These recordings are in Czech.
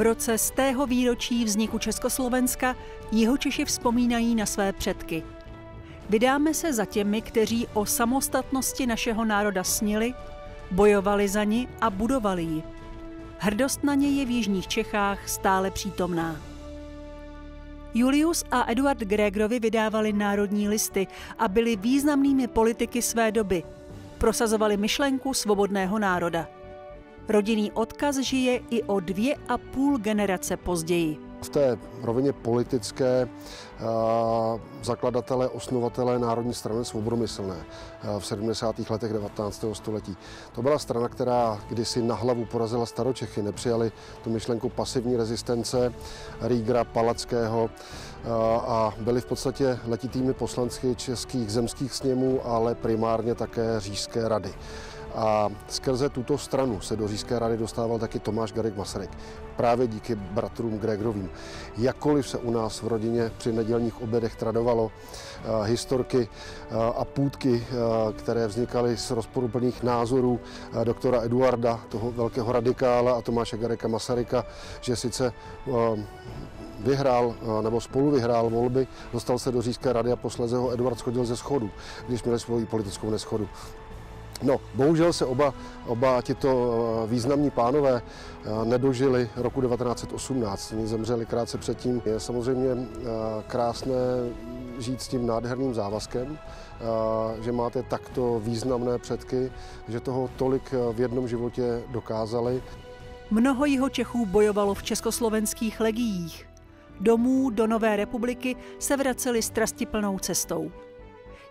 V roce z tého výročí vzniku Československa Jihočeši vzpomínají na své předky. Vydáme se za těmi, kteří o samostatnosti našeho národa snili, bojovali za ní a budovali ji. Hrdost na ně je v jižních Čechách stále přítomná. Julius a Eduard Gregory vydávali národní listy a byli významnými politiky své doby. Prosazovali myšlenku svobodného národa. Rodinný odkaz žije i o dvě a půl generace později. V té rovině politické zakladatelé, osnovatelé Národní strany svobodomyslné v 70. letech 19. století. To byla strana, která kdysi na hlavu porazila staročechy. Nepřijali tu myšlenku pasivní rezistence Rígra, Palackého a byli v podstatě letitými poslanci českých zemských sněmů, ale primárně také říšské rady. A skrze tuto stranu se do Říšské rady dostával taky Tomáš Garek Masaryk. Právě díky bratrům Gregrovým. Jakkoliv se u nás v rodině při nedělních obědech tradovalo uh, historky uh, a půdky, uh, které vznikaly z rozporuplných názorů doktora Eduarda, toho velkého radikála a Tomáše Gareka Masaryka, že sice vyhrál nebo spolu vyhrál volby, dostal se do Říšské rady a posléze ho Eduard schodil ze schodu, když měli svoji politickou neschodu. No, bohužel se oba, oba tito eh, významní pánové eh, nedožili roku 1918. Oni zemřeli krátce předtím. Je samozřejmě eh, krásné žít s tím nádherným závazkem, že máte takto významné předky, že toho tolik v jednom životě dokázali. Mnoho jeho Čechů bojovalo v československých legiích. Domů do Nové republiky se vraceli strastiplnou cestou.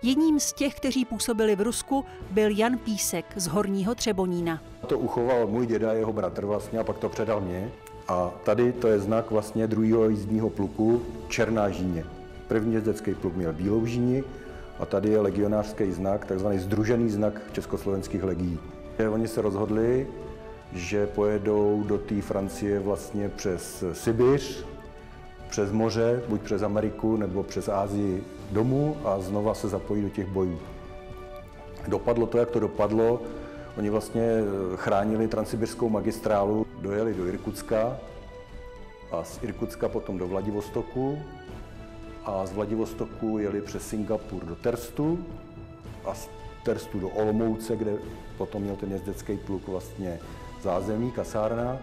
Jedním z těch, kteří působili v Rusku, byl Jan Písek z Horního Třebonína. To uchoval můj děda, jeho bratr vlastně a pak to předal mě. A tady to je znak vlastně druhého jízdního pluku Černá žíně. První jezdecký pluk měl bílou žíni a tady je legionářský znak, takzvaný združený znak československých legií. Oni se rozhodli, že pojedou do té Francie vlastně přes Sibiř, přes moře, buď přes Ameriku nebo přes Ázii domů a znova se zapojí do těch bojů. Dopadlo to, jak to dopadlo. Oni vlastně eh, chránili transsibirskou magistrálu, dojeli do Irkutska a z Irkutska potom do Vladivostoku a z Vladivostoku jeli přes Singapur do Terstu a z Terstu do Olomouce, kde potom měl ten jezdecký pluk vlastně zázemí, kasárna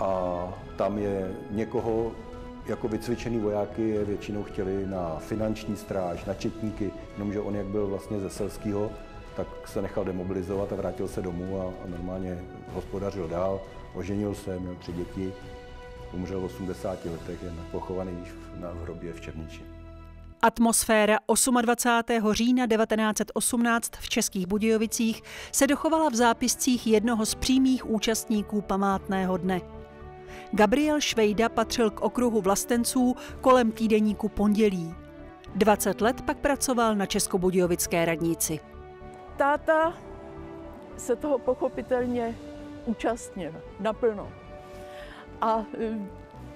a tam je někoho jako vycvičený vojáky je většinou chtěli na finanční stráž, na četníky, jenomže on, jak byl vlastně ze selského, tak se nechal demobilizovat a vrátil se domů a, a normálně hospodařil dál, oženil se, měl tři děti, umřel v 80 letech, je pochovaný na hrobě v Černiči. Atmosféra 28. října 1918 v Českých Budějovicích se dochovala v zápiscích jednoho z přímých účastníků památného dne. Gabriel Švejda patřil k okruhu vlastenců kolem týdeníku Pondělí. 20 let pak pracoval na Českobudějovické radnici. Táta se toho pochopitelně účastnil naplno. A e,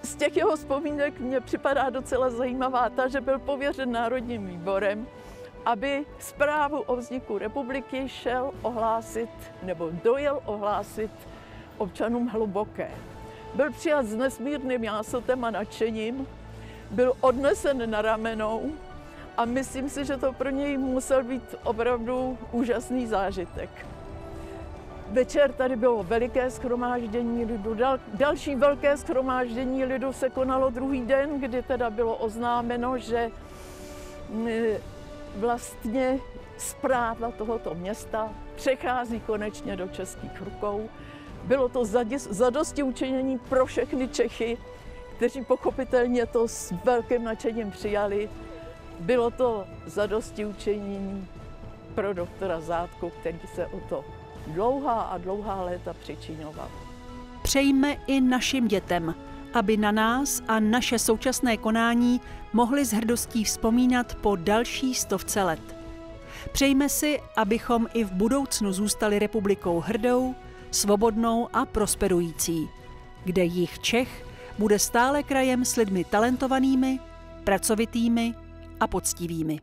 z těch jeho vzpomínek mě připadá docela zajímavá ta, že byl pověřen Národním výborem, aby zprávu o vzniku republiky šel ohlásit, nebo dojel ohlásit občanům Hluboké. Byl přijat s nesmírným jásotem a nadšením, byl odnesen na ramenou a myslím si, že to pro něj musel být opravdu úžasný zážitek. Večer tady bylo veliké schromáždění lidu. Dal, další velké schromáždění lidu se konalo druhý den, kdy teda bylo oznámeno, že mm, vlastně zpráva tohoto města přechází konečně do českých rukou bylo to zadosti učinění pro všechny Čechy, kteří pochopitelně to s velkým nadšením přijali. Bylo to zadosti učinění pro doktora Zátku, který se o to dlouhá a dlouhá léta přičinoval. Přejme i našim dětem, aby na nás a naše současné konání mohli s hrdostí vzpomínat po další stovce let. Přejme si, abychom i v budoucnu zůstali republikou hrdou, svobodnou a prosperující, kde jich Čech bude stále krajem s lidmi talentovanými, pracovitými a poctivými.